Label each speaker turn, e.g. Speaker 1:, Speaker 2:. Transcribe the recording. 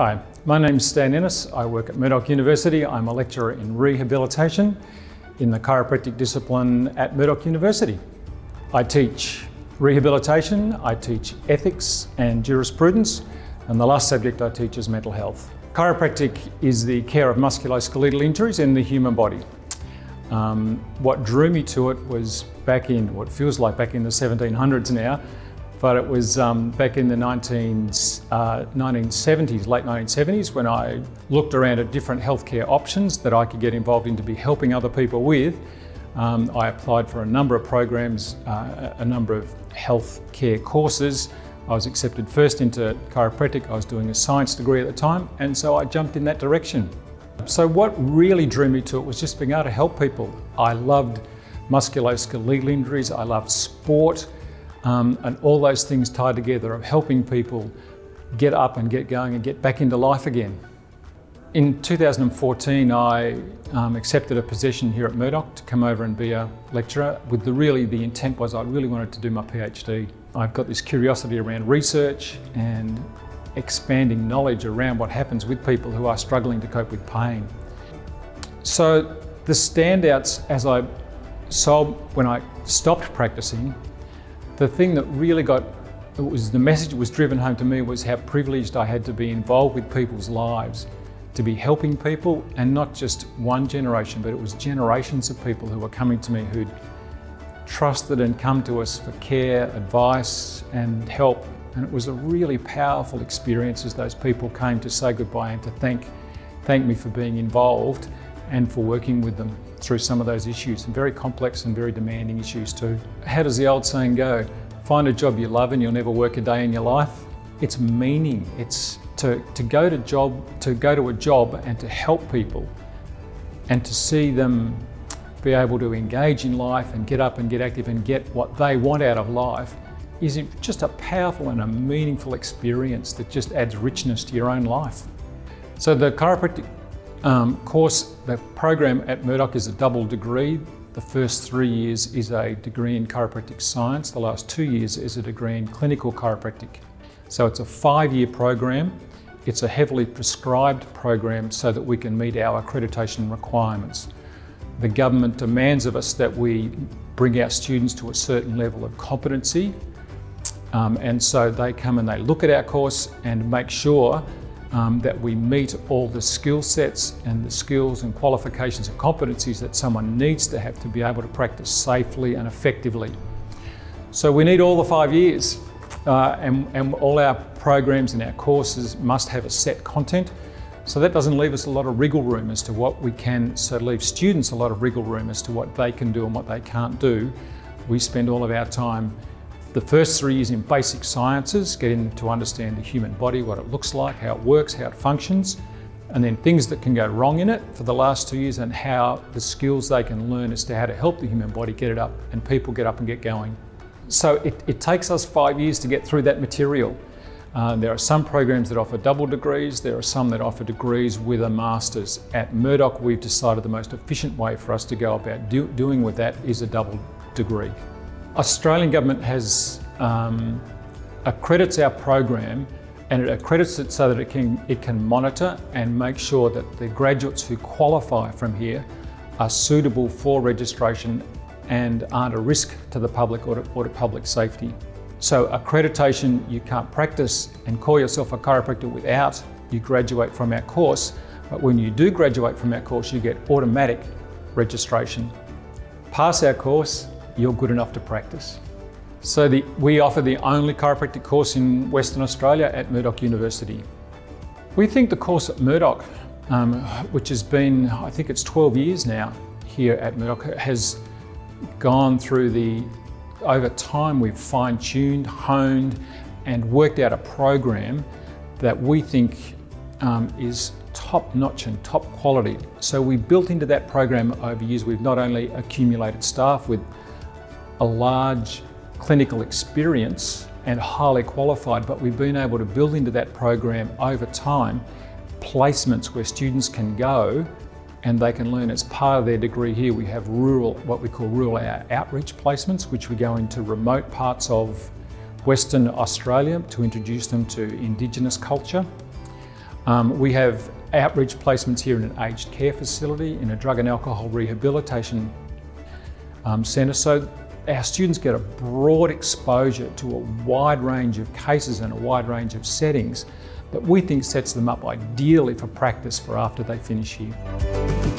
Speaker 1: Hi, my name's Stan Innes. I work at Murdoch University. I'm a lecturer in rehabilitation in the chiropractic discipline at Murdoch University. I teach rehabilitation, I teach ethics and jurisprudence, and the last subject I teach is mental health. Chiropractic is the care of musculoskeletal injuries in the human body. Um, what drew me to it was back in what feels like back in the 1700s now, but it was um, back in the 19, uh, 1970s, late 1970s, when I looked around at different healthcare options that I could get involved in to be helping other people with. Um, I applied for a number of programs, uh, a number of health care courses. I was accepted first into chiropractic. I was doing a science degree at the time, and so I jumped in that direction. So what really drew me to it was just being able to help people. I loved musculoskeletal injuries, I loved sport, um, and all those things tied together of helping people get up and get going and get back into life again. In 2014, I um, accepted a position here at Murdoch to come over and be a lecturer. With the really, the intent was I really wanted to do my PhD. I've got this curiosity around research and expanding knowledge around what happens with people who are struggling to cope with pain. So the standouts as I saw when I stopped practicing the thing that really got it was the message that was driven home to me was how privileged I had to be involved with people's lives, to be helping people, and not just one generation, but it was generations of people who were coming to me who'd trusted and come to us for care, advice, and help. And it was a really powerful experience as those people came to say goodbye and to thank, thank me for being involved and for working with them through some of those issues, and very complex and very demanding issues too. How does the old saying go? Find a job you love and you'll never work a day in your life. It's meaning. It's to, to go to job to go to a job and to help people and to see them be able to engage in life and get up and get active and get what they want out of life is just a powerful and a meaningful experience that just adds richness to your own life. So the chiropractic um, course, the program at Murdoch is a double degree. The first three years is a degree in chiropractic science. The last two years is a degree in clinical chiropractic. So it's a five-year program. It's a heavily prescribed program so that we can meet our accreditation requirements. The government demands of us that we bring our students to a certain level of competency. Um, and so they come and they look at our course and make sure um, that we meet all the skill sets and the skills and qualifications and competencies that someone needs to have to be able to practice safely and effectively. So we need all the five years uh, and, and all our programs and our courses must have a set content. So that doesn't leave us a lot of wriggle room as to what we can, so leave students a lot of wriggle room as to what they can do and what they can't do. We spend all of our time the first three years in basic sciences, getting to understand the human body, what it looks like, how it works, how it functions, and then things that can go wrong in it for the last two years and how the skills they can learn as to how to help the human body get it up and people get up and get going. So it, it takes us five years to get through that material. Uh, there are some programs that offer double degrees, there are some that offer degrees with a master's. At Murdoch, we've decided the most efficient way for us to go about do, doing with that is a double degree. Australian government has um, accredits our program and it accredits it so that it can, it can monitor and make sure that the graduates who qualify from here are suitable for registration and aren't a risk to the public or to, or to public safety. So accreditation, you can't practice and call yourself a chiropractor without you graduate from our course, but when you do graduate from our course, you get automatic registration. Pass our course, you're good enough to practice. So the, we offer the only chiropractic course in Western Australia at Murdoch University. We think the course at Murdoch, um, which has been, I think it's 12 years now here at Murdoch, has gone through the, over time we've fine-tuned, honed and worked out a program that we think um, is top notch and top quality. So we built into that program over years, we've not only accumulated staff with a large clinical experience and highly qualified, but we've been able to build into that program over time placements where students can go and they can learn as part of their degree here. We have rural, what we call rural outreach placements, which we go into remote parts of Western Australia to introduce them to Indigenous culture. Um, we have outreach placements here in an aged care facility, in a drug and alcohol rehabilitation um, centre. So our students get a broad exposure to a wide range of cases and a wide range of settings that we think sets them up ideally for practice for after they finish here.